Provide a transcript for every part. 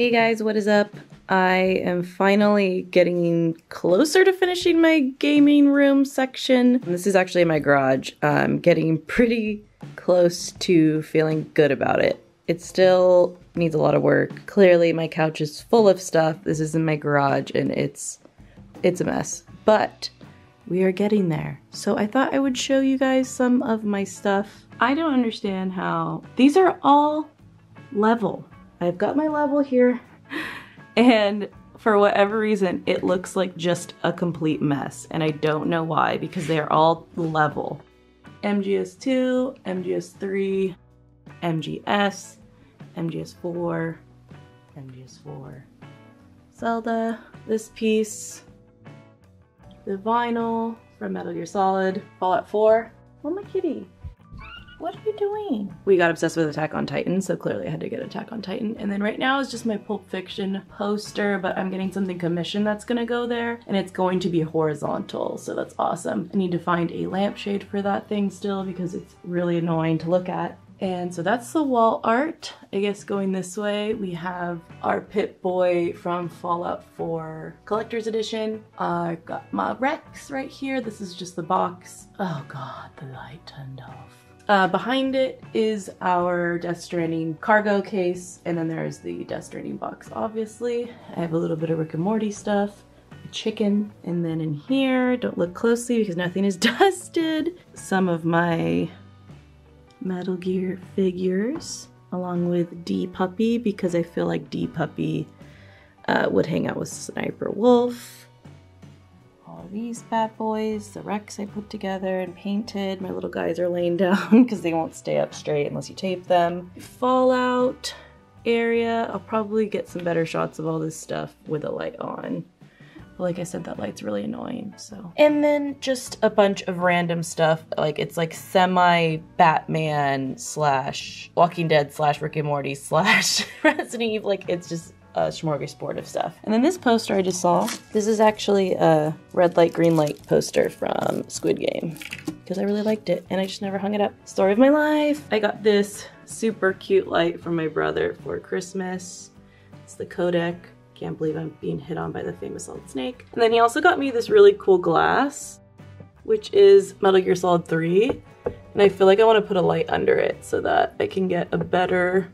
Hey guys, what is up? I am finally getting closer to finishing my gaming room section. This is actually in my garage. I'm getting pretty close to feeling good about it. It still needs a lot of work. Clearly my couch is full of stuff. This is in my garage and it's it's a mess. But we are getting there. So I thought I would show you guys some of my stuff. I don't understand how these are all level. I've got my level here and for whatever reason, it looks like just a complete mess. And I don't know why, because they are all level. MGS2, MGS3, MGS, MGS4, MGS4, Zelda, this piece, the vinyl from Metal Gear Solid, Fallout 4. Oh, my kitty. What are you doing? We got obsessed with Attack on Titan, so clearly I had to get Attack on Titan. And then right now is just my Pulp Fiction poster, but I'm getting something commissioned that's gonna go there, and it's going to be horizontal, so that's awesome. I need to find a lampshade for that thing still because it's really annoying to look at. And so that's the wall art. I guess going this way, we have our Pip-Boy from Fallout 4 Collector's Edition. I got my Rex right here. This is just the box. Oh god, the light turned off. Uh, behind it is our Death Stranding cargo case, and then there's the Death Stranding box, obviously. I have a little bit of Rick and Morty stuff, a chicken, and then in here, don't look closely because nothing is dusted, some of my Metal Gear figures, along with D Puppy, because I feel like D Puppy uh, would hang out with Sniper Wolf these bad boys, the wrecks I put together and painted. My little guys are laying down because they won't stay up straight unless you tape them. Fallout area, I'll probably get some better shots of all this stuff with a light on. But like I said, that light's really annoying, so. And then just a bunch of random stuff. Like, it's like semi-Batman slash Walking Dead slash Rick and Morty slash Resident Evil. Like, it's just a smorgasbord of stuff. And then this poster I just saw, this is actually a red light, green light poster from Squid Game because I really liked it and I just never hung it up. Story of my life. I got this super cute light from my brother for Christmas. It's the Codec. Can't believe I'm being hit on by the famous Solid Snake. And then he also got me this really cool glass, which is Metal Gear Solid 3. And I feel like I want to put a light under it so that I can get a better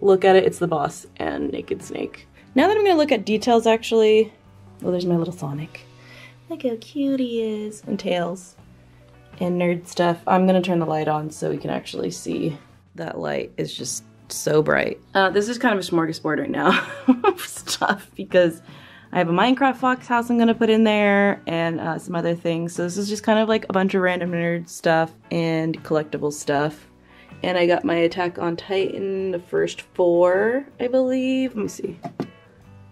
look at it, it's the boss and Naked Snake. Now that I'm gonna look at details actually, well there's my little Sonic. Look how cute he is. And Tails. And nerd stuff. I'm gonna turn the light on so we can actually see. That light is just so bright. Uh, this is kind of a smorgasbord right now stuff because I have a Minecraft Fox house I'm gonna put in there and uh, some other things. So this is just kind of like a bunch of random nerd stuff and collectible stuff. And I got my Attack on Titan, the first four, I believe. Let me see.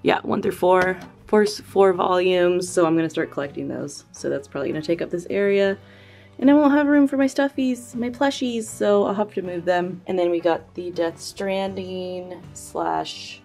Yeah, one through four. First four volumes, so I'm gonna start collecting those. So that's probably gonna take up this area. And I won't have room for my stuffies, my plushies, so I'll have to move them. And then we got the Death Stranding slash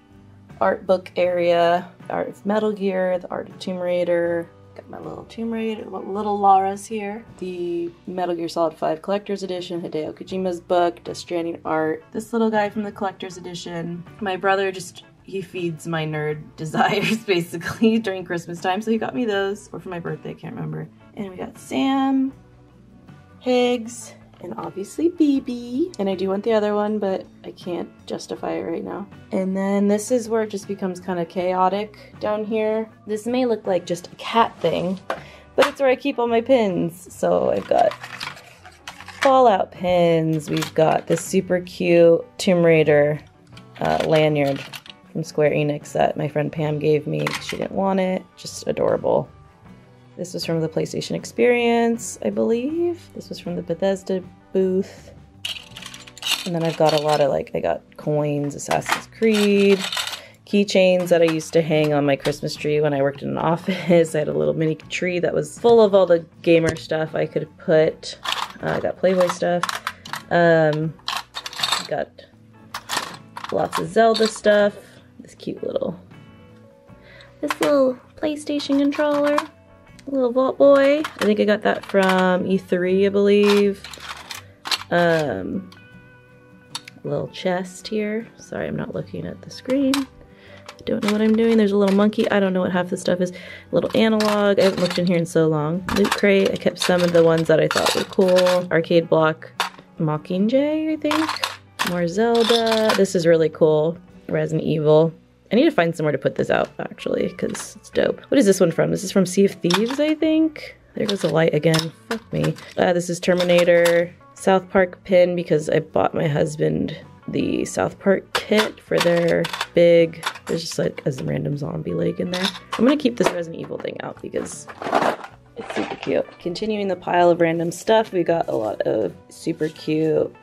art book area, Art of Metal Gear, the Art of Tomb Raider, Got my little Tomb Raider, little Lara's here. The Metal Gear Solid 5 Collector's Edition, Hideo Kojima's book, Death Stranding art. This little guy from the Collector's Edition. My brother just he feeds my nerd desires basically during Christmas time, so he got me those, or for my birthday, I can't remember. And we got Sam, Higgs, and obviously BB. And I do want the other one, but I can't justify it right now. And then this is where it just becomes kind of chaotic down here. This may look like just a cat thing, but it's where I keep all my pins. So I've got Fallout pins. We've got this super cute Tomb Raider uh, lanyard from Square Enix that my friend Pam gave me. She didn't want it. Just adorable. This was from the PlayStation Experience, I believe. This was from the Bethesda booth. And then I've got a lot of like, I got coins, Assassin's Creed, keychains that I used to hang on my Christmas tree when I worked in an office. I had a little mini tree that was full of all the gamer stuff I could put. Uh, I got Playboy stuff. Um, got lots of Zelda stuff. This cute little, this little PlayStation controller little Vault Boy. I think I got that from E3, I believe. Um, little chest here. Sorry, I'm not looking at the screen. I don't know what I'm doing. There's a little monkey. I don't know what half the stuff is. A little analog. I haven't looked in here in so long. Loot crate. I kept some of the ones that I thought were cool. Arcade block. Mockingjay, I think. More Zelda. This is really cool. Resident Evil. I need to find somewhere to put this out, actually, because it's dope. What is this one from? This is from Sea of Thieves, I think? There goes the light again. Fuck me. Uh, this is Terminator. South Park pin because I bought my husband the South Park kit for their big, there's just like a random zombie leg in there. I'm gonna keep this Resident Evil thing out because it's super cute. Continuing the pile of random stuff, we got a lot of super cute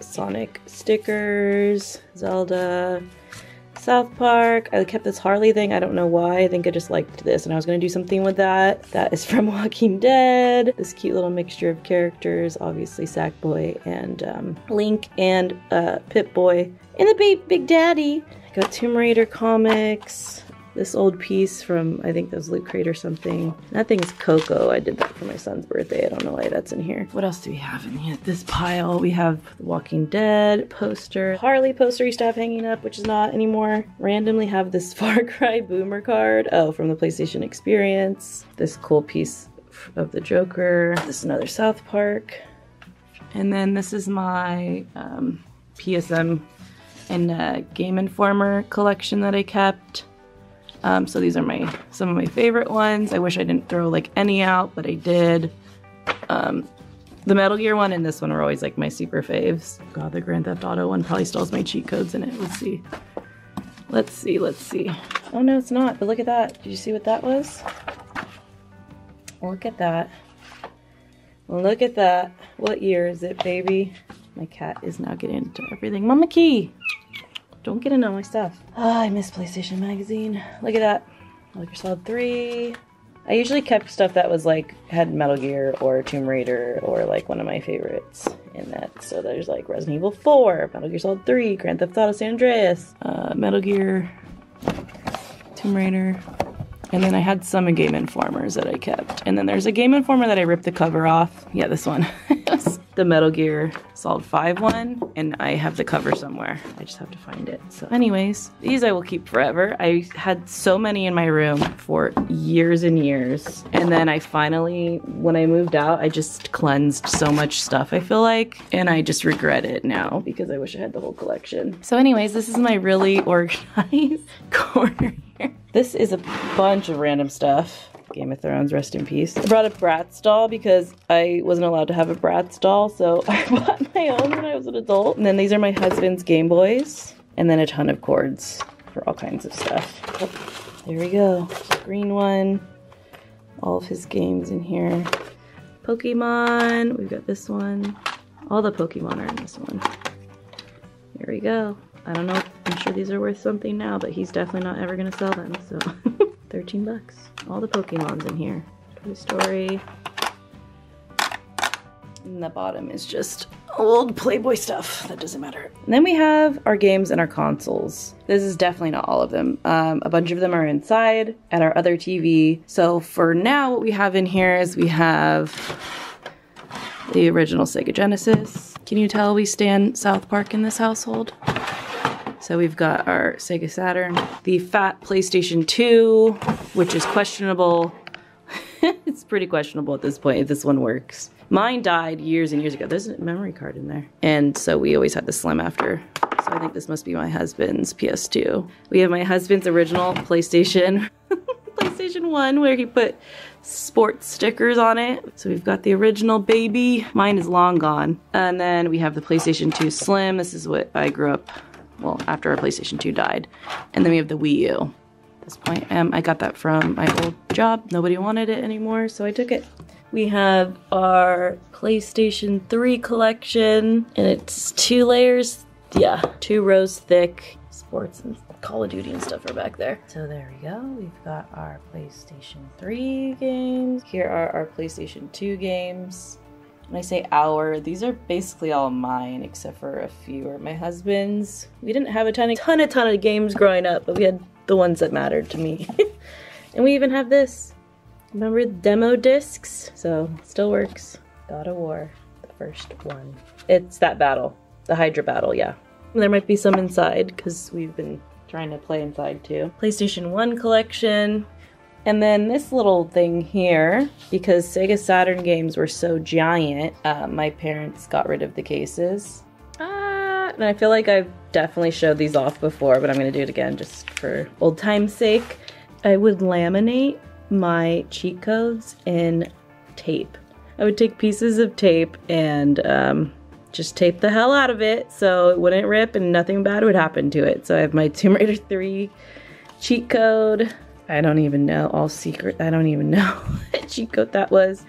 Sonic stickers, Zelda, South Park. I kept this Harley thing. I don't know why. I think I just liked this and I was to do something with that. That is from Walking Dead. This cute little mixture of characters. Obviously Sackboy and um, Link and uh, Pip-Boy. And the big, big daddy. I got Tomb Raider comics this old piece from I think those Loot Crate or something. That thing's Coco. I did that for my son's birthday. I don't know why that's in here. What else do we have in here? This pile. We have Walking Dead poster, Harley poster used to have hanging up, which is not anymore. Randomly have this Far Cry Boomer card. Oh, from the PlayStation Experience. This cool piece of the Joker. This is another South Park. And then this is my um, PSM and uh, Game Informer collection that I kept. Um, so these are my some of my favorite ones. I wish I didn't throw like any out, but I did. Um, the Metal Gear one and this one are always like my super faves. God, the Grand Theft Auto one probably still has my cheat codes in it. Let's see. Let's see, let's see. Oh no, it's not, but look at that. Did you see what that was? Look at that. Look at that. What year is it, baby? My cat is now getting into everything. Mama Key! Don't get into all my stuff. Oh, I miss PlayStation Magazine. Look at that. Metal Gear Solid 3. I usually kept stuff that was like, had Metal Gear or Tomb Raider or like one of my favorites in that. So there's like Resident Evil 4, Metal Gear Solid 3, Grand Theft Auto San Andreas, uh, Metal Gear, Tomb Raider, and then I had some Game Informers that I kept. And then there's a Game Informer that I ripped the cover off. Yeah, this one. the Metal Gear Solid 5 one, and I have the cover somewhere. I just have to find it. So anyways, these I will keep forever. I had so many in my room for years and years. And then I finally, when I moved out, I just cleansed so much stuff, I feel like. And I just regret it now because I wish I had the whole collection. So anyways, this is my really organized corner here. this is a bunch of random stuff. Game of Thrones, rest in peace. I brought a Bratz doll because I wasn't allowed to have a Bratz doll, so I bought my own when I was an adult. And then these are my husband's Game Boys, and then a ton of cords for all kinds of stuff. Oh, there we go. Green one. All of his games in here. Pokemon. We've got this one. All the Pokemon are in this one. Here we go. I don't know. I'm sure these are worth something now, but he's definitely not ever going to sell them. So 13 bucks. All the Pokemons in here. Toy Story. And the bottom is just old Playboy stuff. That doesn't matter. And then we have our games and our consoles. This is definitely not all of them. Um, a bunch of them are inside at our other TV. So for now, what we have in here is we have the original Sega Genesis. Can you tell we stand South Park in this household? So we've got our Sega Saturn, the fat PlayStation 2, which is questionable. it's pretty questionable at this point if this one works. Mine died years and years ago. There's a memory card in there. And so we always had the Slim after. So I think this must be my husband's PS2. We have my husband's original PlayStation, PlayStation 1, where he put sports stickers on it. So we've got the original baby. Mine is long gone. And then we have the PlayStation 2 Slim. This is what I grew up well, after our PlayStation 2 died. And then we have the Wii U at this point. Um, I got that from my old job. Nobody wanted it anymore, so I took it. We have our PlayStation 3 collection, and it's two layers, yeah, two rows thick. Sports and Call of Duty and stuff are back there. So there we go. We've got our PlayStation 3 games. Here are our PlayStation 2 games. When I say our, these are basically all mine except for a few are my husband's. We didn't have a ton of, ton, of, ton of games growing up, but we had the ones that mattered to me. and we even have this. Remember the demo discs? So, still works. God of War, the first one. It's that battle, the Hydra battle, yeah. There might be some inside because we've been trying to play inside too. PlayStation 1 collection. And then this little thing here, because Sega Saturn games were so giant, uh, my parents got rid of the cases. Uh, and I feel like I've definitely showed these off before, but I'm going to do it again just for old time's sake. I would laminate my cheat codes in tape. I would take pieces of tape and um, just tape the hell out of it so it wouldn't rip and nothing bad would happen to it. So I have my Tomb Raider 3 cheat code. I don't even know. All secret. I don't even know what cheat code that was.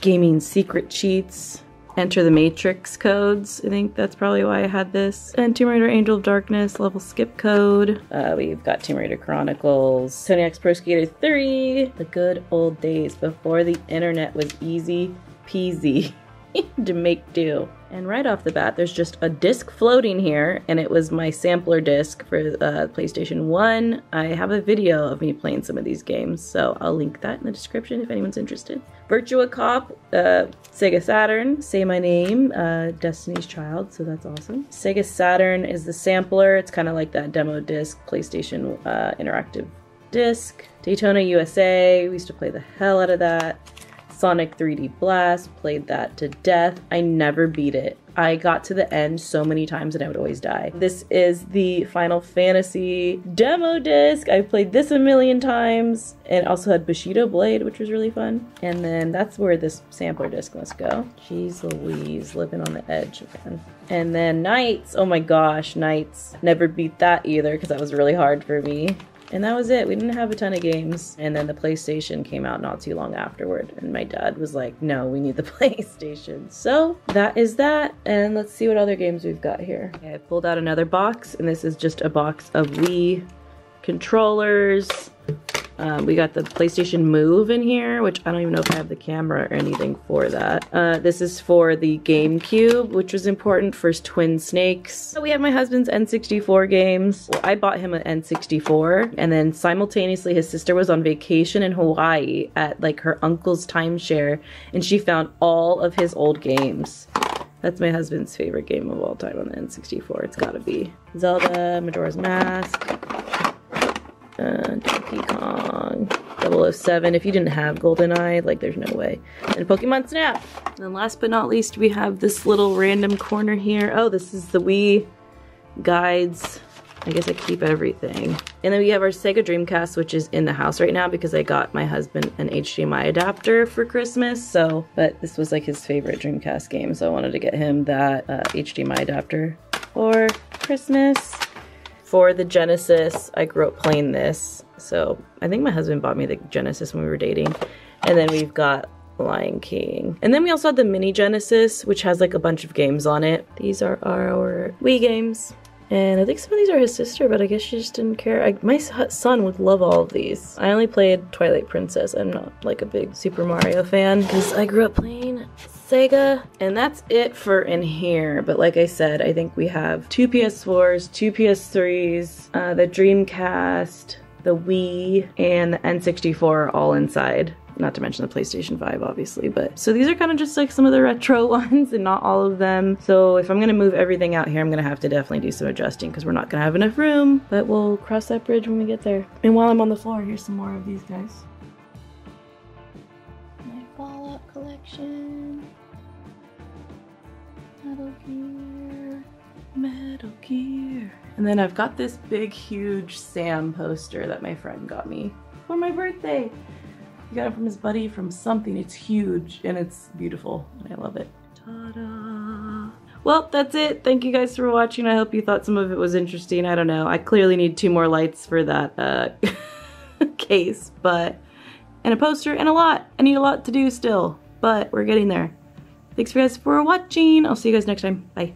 Gaming secret cheats. Enter the Matrix codes. I think that's probably why I had this. And Tomb Raider Angel of Darkness level skip code. Uh, we've got Tomb Raider Chronicles, Tony Hawk's Pro Skater 3. The good old days before the internet was easy peasy to make do. And right off the bat, there's just a disc floating here, and it was my sampler disc for uh, PlayStation 1. I have a video of me playing some of these games, so I'll link that in the description if anyone's interested. Virtua Cop, uh, Sega Saturn, Say My Name, uh, Destiny's Child, so that's awesome. Sega Saturn is the sampler. It's kind of like that demo disc, PlayStation uh, interactive disc. Daytona USA, we used to play the hell out of that. Sonic 3D Blast, played that to death. I never beat it. I got to the end so many times and I would always die. This is the Final Fantasy demo disc. I played this a million times and also had Bushido Blade, which was really fun. And then that's where this sampler disc must go. Jeez Louise, living on the edge, again. And then NiGHTS, oh my gosh, NiGHTS. Never beat that either because that was really hard for me. And that was it. We didn't have a ton of games. And then the PlayStation came out not too long afterward. And my dad was like, no, we need the PlayStation. So that is that. And let's see what other games we've got here. Okay, I pulled out another box. And this is just a box of Wii controllers, um, we got the PlayStation Move in here, which I don't even know if I have the camera or anything for that. Uh, this is for the GameCube, which was important for Twin Snakes. So we have my husband's N64 games. Well, I bought him an N64, and then simultaneously his sister was on vacation in Hawaii at like her uncle's timeshare, and she found all of his old games. That's my husband's favorite game of all time on the N64. It's gotta be Zelda, Majora's Mask, uh, Donkey Kong, 007. If you didn't have GoldenEye, like there's no way. And Pokemon Snap. And last but not least, we have this little random corner here. Oh, this is the Wii guides. I guess I keep everything. And then we have our Sega Dreamcast, which is in the house right now because I got my husband an HDMI adapter for Christmas. So, but this was like his favorite Dreamcast game. So I wanted to get him that uh, HDMI adapter for Christmas for the Genesis, I grew up playing this. So I think my husband bought me the Genesis when we were dating. And then we've got Lion King. And then we also had the mini Genesis, which has like a bunch of games on it. These are our Wii games. And I think some of these are his sister, but I guess she just didn't care. I, my son would love all of these. I only played Twilight Princess. I'm not like a big Super Mario fan because I grew up playing Sega. And that's it for in here. But like I said, I think we have two PS4s, two PS3s, uh, the Dreamcast, the Wii, and the N64 all inside. Not to mention the PlayStation 5, obviously, but so these are kind of just like some of the retro ones and not all of them. So if I'm gonna move everything out here, I'm gonna have to definitely do some adjusting because we're not gonna have enough room, but we'll cross that bridge when we get there. And while I'm on the floor, here's some more of these guys. My Fallout collection. Metal Gear. Metal Gear. And then I've got this big, huge Sam poster that my friend got me for my birthday. Got it from his buddy from something. It's huge and it's beautiful. I love it. Ta-da! Well, that's it. Thank you guys for watching. I hope you thought some of it was interesting. I don't know. I clearly need two more lights for that uh, case, but... And a poster and a lot. I need a lot to do still, but we're getting there. Thanks for guys for watching. I'll see you guys next time. Bye.